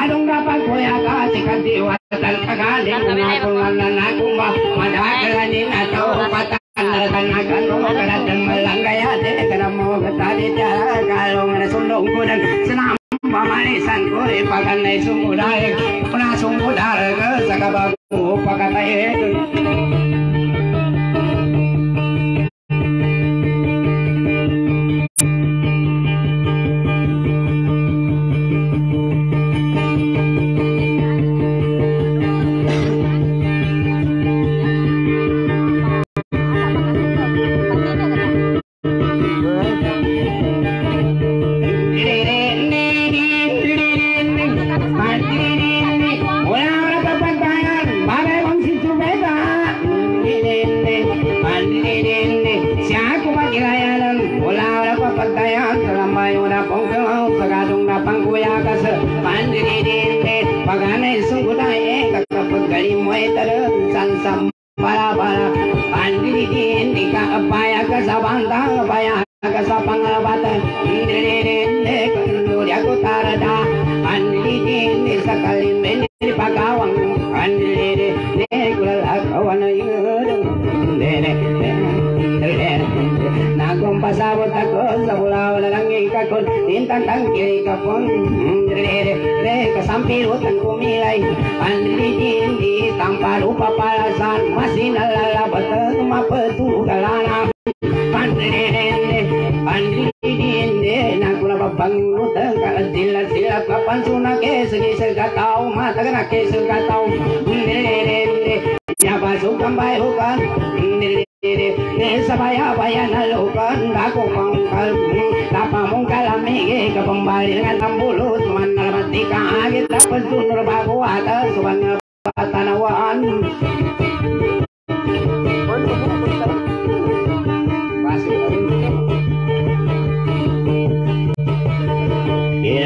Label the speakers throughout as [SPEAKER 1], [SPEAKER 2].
[SPEAKER 1] Kadung dapat kuya ka sikat diwatan kagaling na kungalan na kumba madakalanin na tao patan naratan na kano karatan malanggaya de karamo katali tiara kalong na sundong kudan. Senam pamanisan ko ipaganay sumuday puna sumudar ka sa kabago pakatay Paganay kakapag galing mo ay tarun sansam para para pandiritin di ka apaya ka sa bantang apaya ka sa pangalabatan indiritin de kanduri ako tarada pandiritin Naku na babangut ang sila kapan sunake Segi segatau mata kena ke segatau Andiritin Nyapa sukam bayukan Sabaya baya nalukan Dako pangkal Tapa mong kalamig Kapambali dengan tambulut Manalabati ka agit Tapos sunur bago ata Subang patanawaan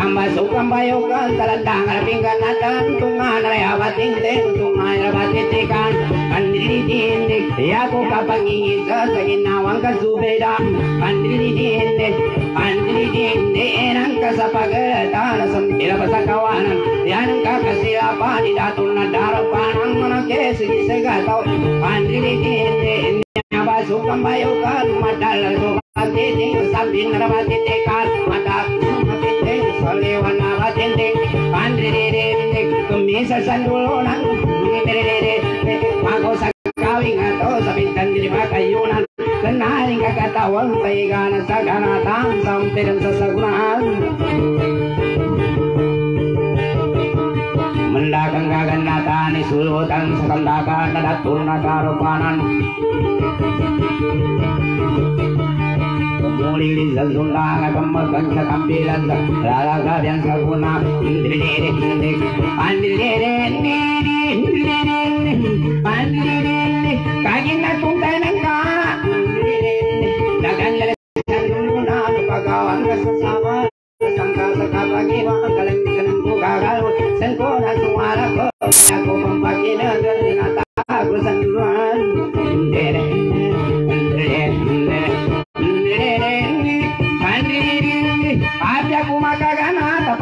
[SPEAKER 1] Namba sukam bayokan talandang rapinggan natan tungan rayawating ten tungan rawatitikan andili dindik yako kapangi sa ginawang kasubeda andili dindik andili dindik enang kasapagatan samtila pasakawanan yan kakasilapan idatun na darapan ang manake sige segatao andili dindik nyaba sukam bayokan madal sukam titing sabin rawatitikan madak Saliwan na matinding Pandiririndig Tumisa sa dulo ng Diririndig Ako sa kawing ato Sa bintang di makayunan Kanaling kakatawang Paigana sa ganatang Sampiran sa sagunaan Mendagang gagandatan Isulutan sa kandakan Nadatul na மூலிகள் சுண்டான கம்ம கண்ட கம்பிலந்த ராதாகாவியன் சகுணா இந்திரேரே பந்திரேரே நேரே இந்திரேரே பந்திரேரே ககின துண்டனங்கா நகங்கள சகுணானு பகவான் சமா. சங்காச கபகிவா கலங்கனன் புகாகால் செல்கோன சுமாரா கோபம் பகின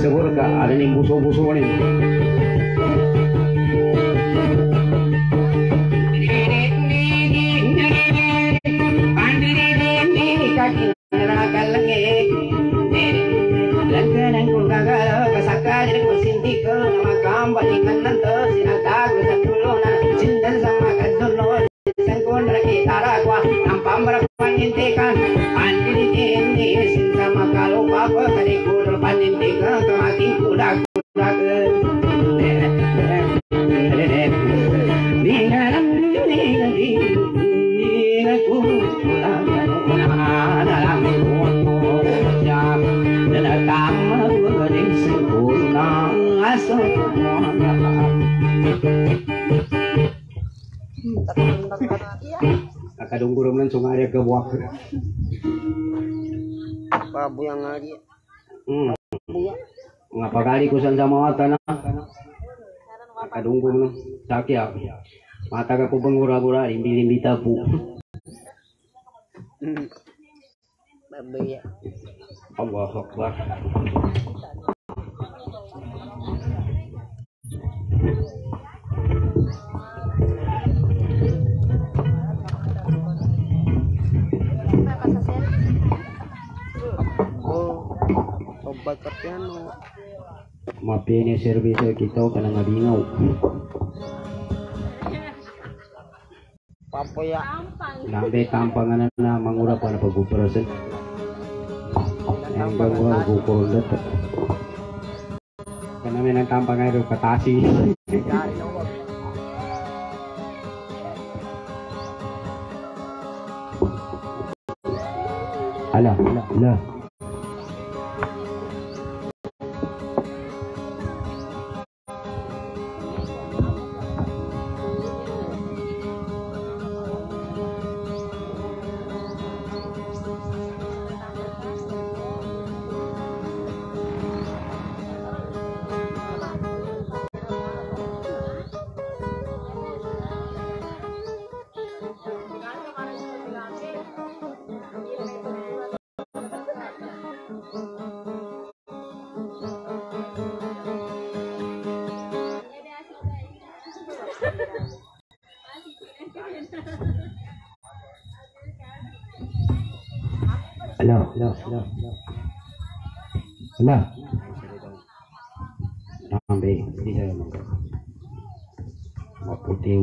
[SPEAKER 1] ese worka adani buso buso wani
[SPEAKER 2] Babu yang lagi.
[SPEAKER 1] Hmm. Ngapa kali kusan sama mata na? Akadunggurum nan sakit aku. Mata ka po bangura-gura, limbi-limbi tapu.
[SPEAKER 2] Babu ya.
[SPEAKER 1] Allah Akbar.
[SPEAKER 2] Oh, obat ka piano.
[SPEAKER 1] Mapini servisyo kita ka na ngabingaw.
[SPEAKER 2] Papoya.
[SPEAKER 1] Lambe tampangan na mangura pa na pag-operasan. Ang bangura gukulot. Kanami ng tampangan ito katasi. Ala, ala, ala. Ala, ala, ala, ala. Ala. Lambe, hindi saya mag. Maputiw.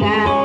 [SPEAKER 3] like.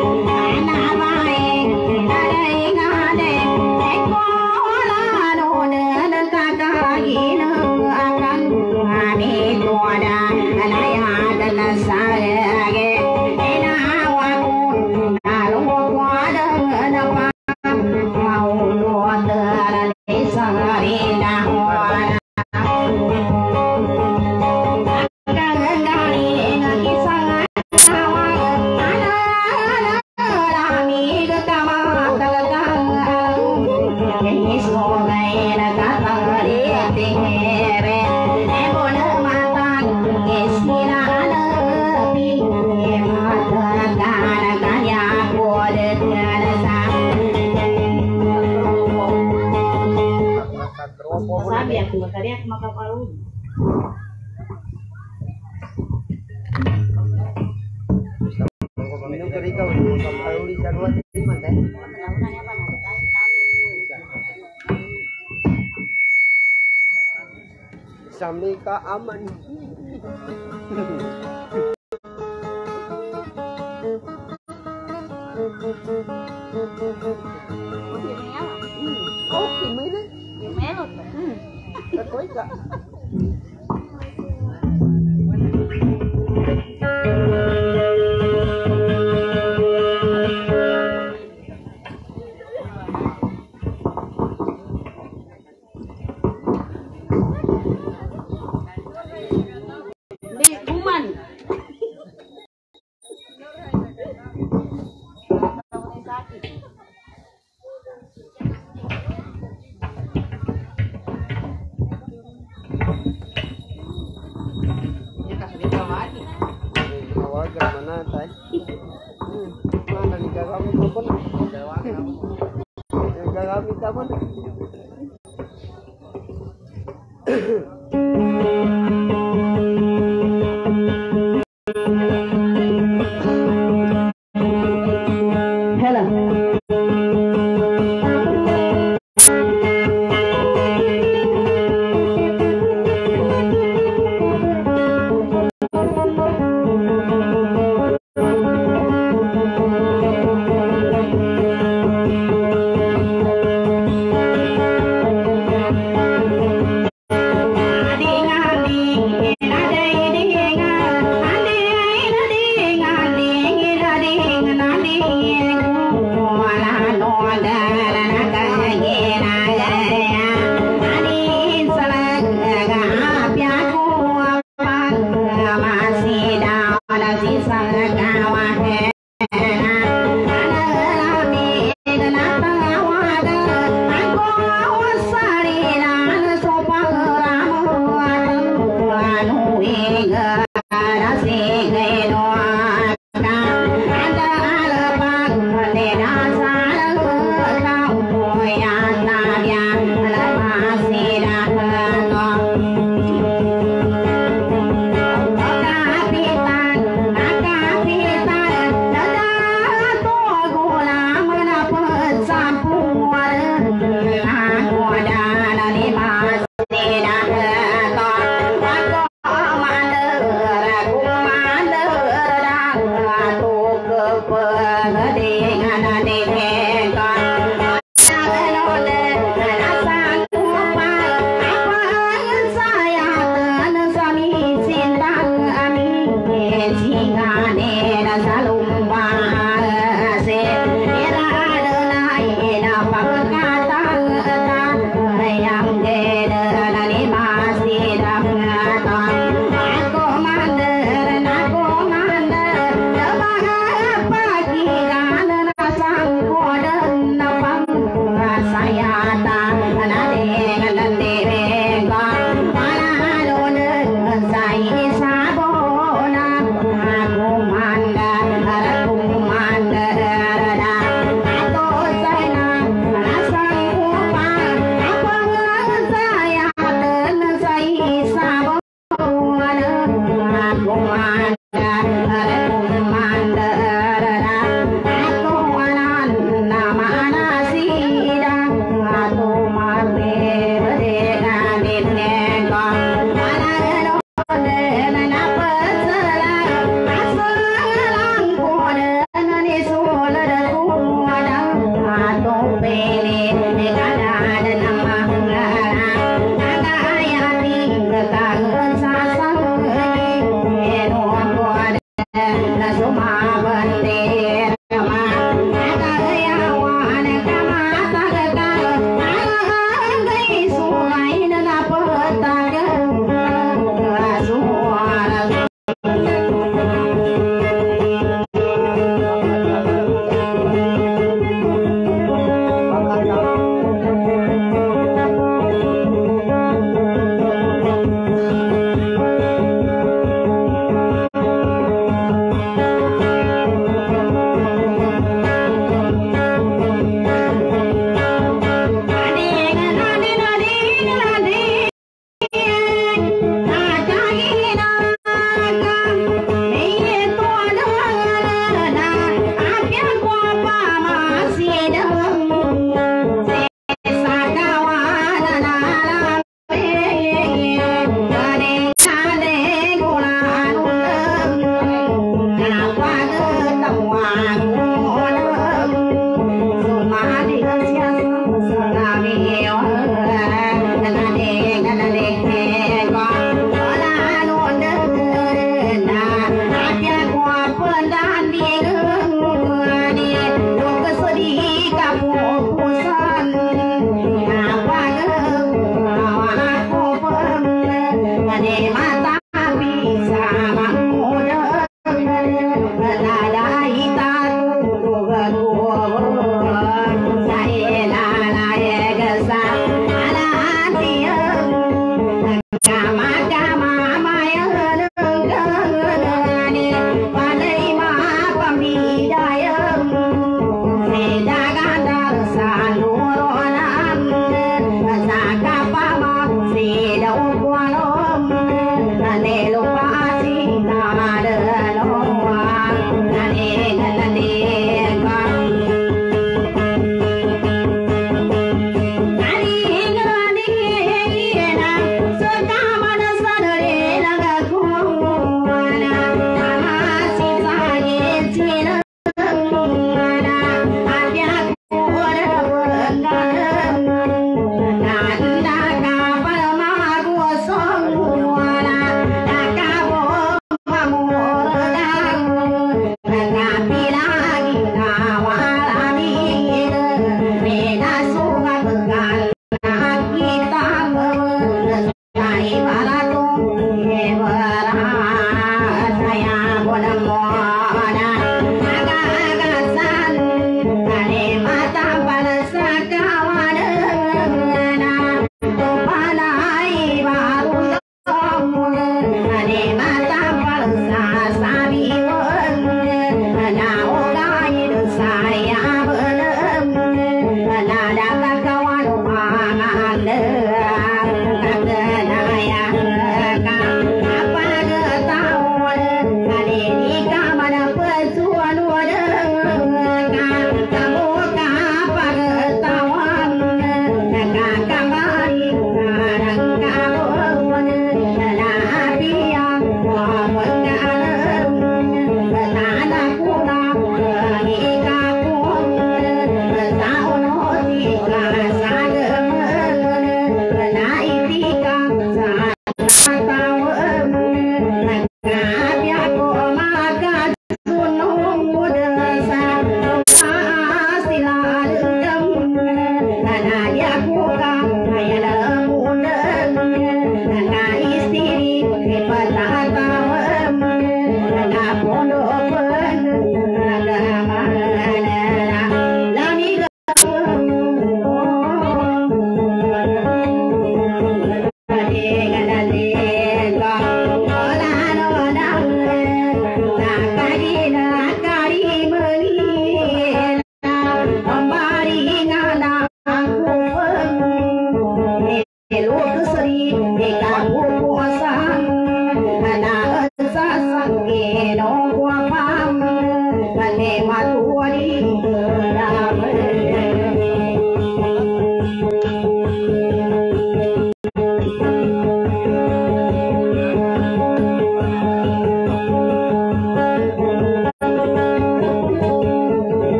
[SPEAKER 3] Sabi.
[SPEAKER 2] Minum ke di di aman.